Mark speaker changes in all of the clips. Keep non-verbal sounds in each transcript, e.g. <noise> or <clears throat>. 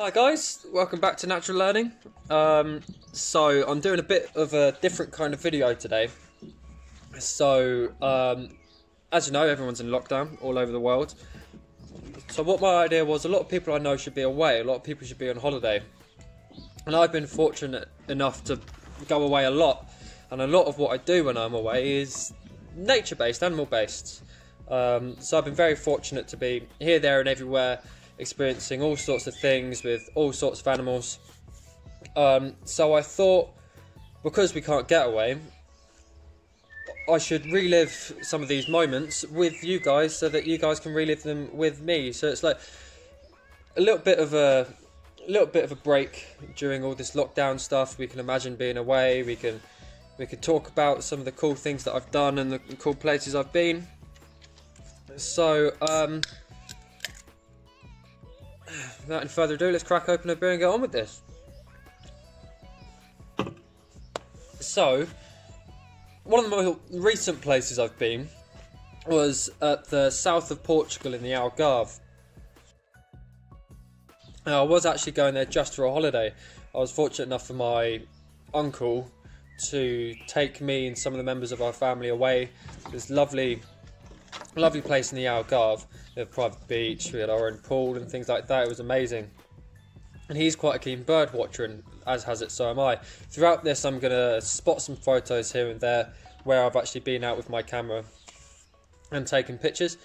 Speaker 1: Hi guys, welcome back to Natural Learning. Um, so I'm doing a bit of a different kind of video today. So um, as you know, everyone's in lockdown all over the world. So what my idea was, a lot of people I know should be away. A lot of people should be on holiday, and I've been fortunate enough to go away a lot. And a lot of what I do when I'm away is nature-based, animal-based. Um, so I've been very fortunate to be here, there, and everywhere experiencing all sorts of things with all sorts of animals. Um, so I thought, because we can't get away, I should relive some of these moments with you guys so that you guys can relive them with me. So it's like a little bit of a, a little bit of a break during all this lockdown stuff. We can imagine being away. We can we could talk about some of the cool things that I've done and the cool places I've been. So um, without any further ado, let's crack open a beer and get on with this. So, one of the most recent places I've been was at the south of Portugal in the Algarve. Now, I was actually going there just for a holiday. I was fortunate enough for my uncle to take me and some of the members of our family away. This lovely, lovely place in the Algarve. We had private beach, we had our own pool and things like that. It was amazing. And he's quite a keen bird watcher, and as has it, so am I. Throughout this, I'm going to spot some photos here and there where I've actually been out with my camera and taken pictures.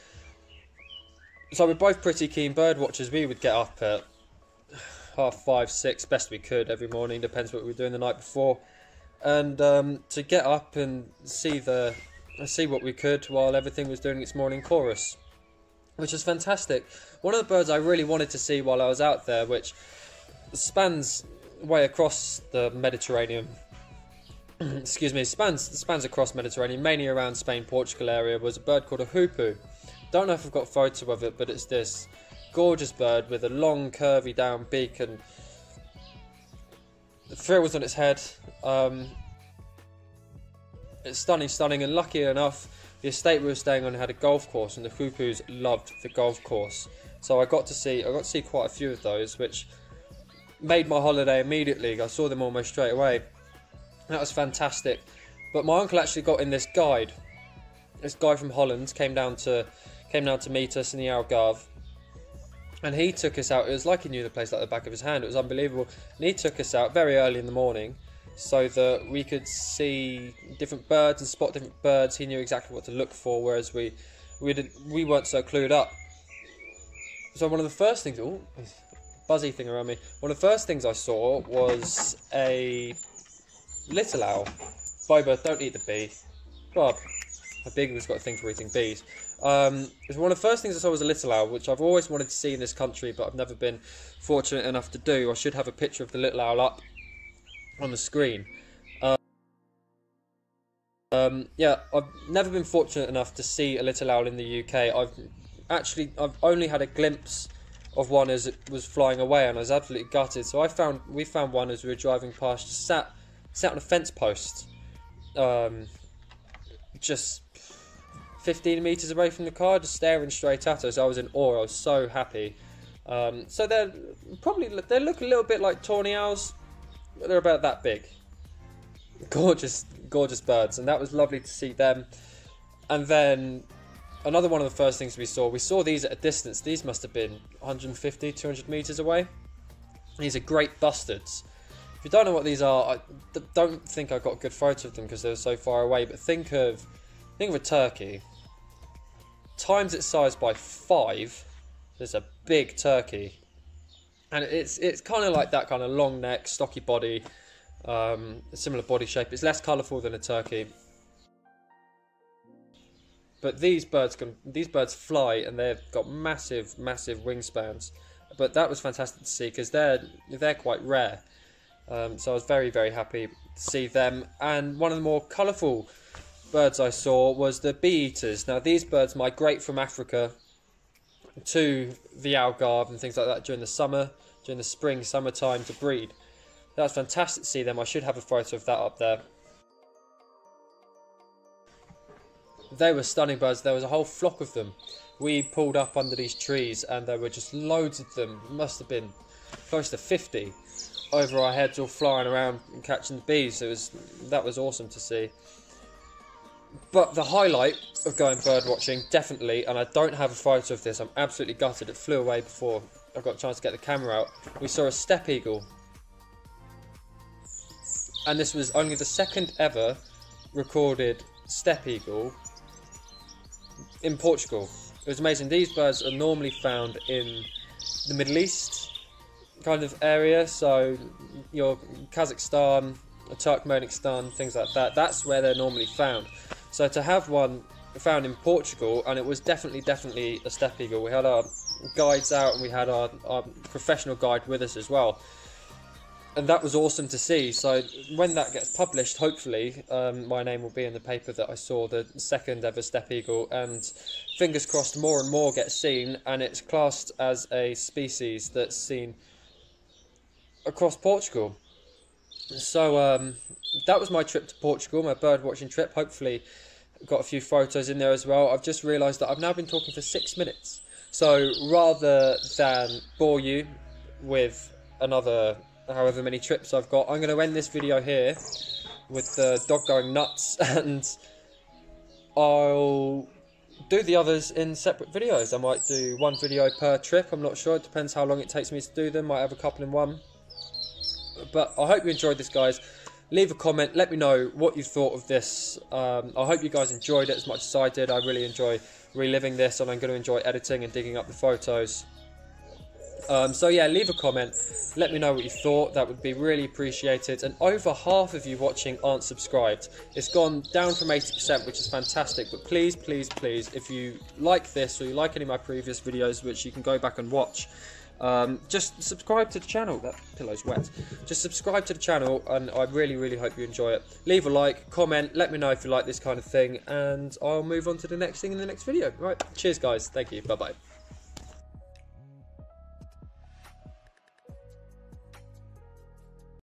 Speaker 1: So we're both pretty keen bird watchers. We would get up at half five, six, best we could every morning. Depends what we were doing the night before, and um, to get up and see the see what we could while everything was doing its morning chorus which was fantastic. One of the birds I really wanted to see while I was out there, which spans way across the Mediterranean. <clears throat> excuse me, spans spans across Mediterranean, mainly around Spain, Portugal area, was a bird called a hoopoe. Don't know if I've got a photo of it, but it's this gorgeous bird with a long, curvy down beak and frills on its head. Um, it's stunning, stunning, and lucky enough, the estate we were staying on had a golf course, and the hoopoes loved the golf course. So I got to see, I got to see quite a few of those, which made my holiday immediately. I saw them almost straight away. That was fantastic. But my uncle actually got in this guide. This guy from Holland came down to came down to meet us in the Algarve, and he took us out. It was like he knew the place like the back of his hand. It was unbelievable. And he took us out very early in the morning so that we could see different birds and spot different birds. He knew exactly what to look for, whereas we we didn't we weren't so clued up. So one of the first things, oh, buzzy thing around me. One of the first things I saw was a little owl. Boba, don't eat the bee. Bob, a big one's got a thing for eating bees. Um, one of the first things I saw was a little owl, which I've always wanted to see in this country, but I've never been fortunate enough to do. I should have a picture of the little owl up on the screen. Um, um, yeah, I've never been fortunate enough to see a little owl in the UK. I've actually I've only had a glimpse of one as it was flying away, and I was absolutely gutted. So I found we found one as we were driving past, just sat sat on a fence post, um, just 15 meters away from the car, just staring straight at us. I was in awe. I was so happy. Um, so they're probably they look a little bit like tawny owls they're about that big. Gorgeous, gorgeous birds, and that was lovely to see them. And then another one of the first things we saw, we saw these at a distance. These must have been 150, 200 meters away. These are great bustards. If you don't know what these are, I don't think I got a good photo of them because they were so far away. But think of think of a turkey times its size by five. There's a big turkey and it's it's kind of like that kind of long neck, stocky body, um, similar body shape. It's less colourful than a turkey, but these birds can these birds fly and they've got massive massive wingspans. But that was fantastic to see because they're they're quite rare. Um, so I was very very happy to see them. And one of the more colourful birds I saw was the bee eaters. Now these birds migrate from Africa to the Algarve and things like that during the summer, during the spring, summertime to breed. That's fantastic to see them. I should have a photo of that up there. They were stunning birds. There was a whole flock of them we pulled up under these trees and there were just loads of them. Must have been close to 50 over our heads, all flying around and catching the bees. It was that was awesome to see. But the highlight of going bird watching, definitely, and I don't have a photo of this. I'm absolutely gutted. It flew away before I got a chance to get the camera out. We saw a steppe eagle, and this was only the second ever recorded steppe eagle in Portugal. It was amazing. These birds are normally found in the Middle East kind of area, so your Kazakhstan, Turkmenistan, things like that. That's where they're normally found. So to have one found in Portugal, and it was definitely, definitely a steppe eagle. We had our guides out, and we had our, our professional guide with us as well and that was awesome to see. So when that gets published, hopefully um, my name will be in the paper that I saw the second ever steppe eagle, and fingers crossed, more and more get seen, and it's classed as a species that's seen across Portugal. So um, that was my trip to Portugal, my bird watching trip. Hopefully, got a few photos in there as well. I've just realised that I've now been talking for six minutes. So rather than bore you with another however many trips I've got. I'm going to end this video here with the dog going nuts <laughs> and I'll do the others in separate videos. I might do one video per trip, I'm not sure, it depends how long it takes me to do them, might have a couple in one. But I hope you enjoyed this guys. Leave a comment, let me know what you thought of this. Um, I hope you guys enjoyed it as much as I did. I really enjoy reliving this and I'm going to enjoy editing and digging up the photos. Um, so yeah, leave a comment. Let me know what you thought. That would be really appreciated. And over half of you watching aren't subscribed. It's gone down from 80%, which is fantastic. But please, please, please, if you like this or you like any of my previous videos, which you can go back and watch, um, just subscribe to the channel. That pillow's wet. Just subscribe to the channel, and I really, really hope you enjoy it. Leave a like, comment, let me know if you like this kind of thing, and I'll move on to the next thing in the next video. Right, cheers, guys. Thank you. Bye bye.